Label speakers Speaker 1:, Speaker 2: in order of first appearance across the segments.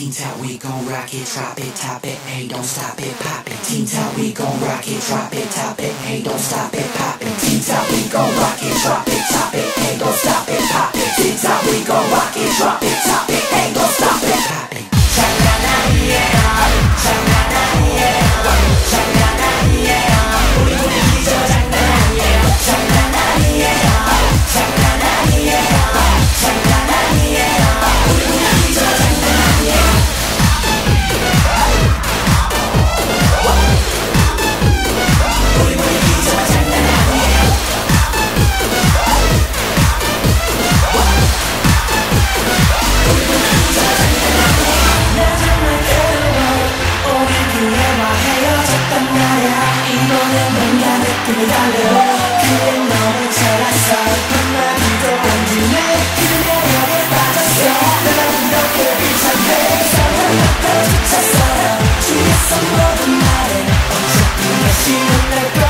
Speaker 1: Teen Top, we gon' rock it, drop it, top it, hey, don't stop it, pop it. Teen Top, we gon' rock it, drop it, top it, hey, don't stop it, pop it. Teen Top, we gon' rock it, drop it, top it, hey, don't stop it, pop it. Teen Top, we gon' rock it, drop it. Sitting in the ground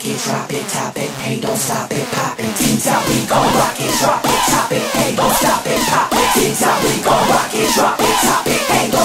Speaker 1: rock it, drop it, top it, hey, don't stop it, pop it. Teen Top, we gon' rock it, drop it, top it, hey, don't stop it, pop it. Teen Top, we gon' rock it, drop it, top it, hey, don't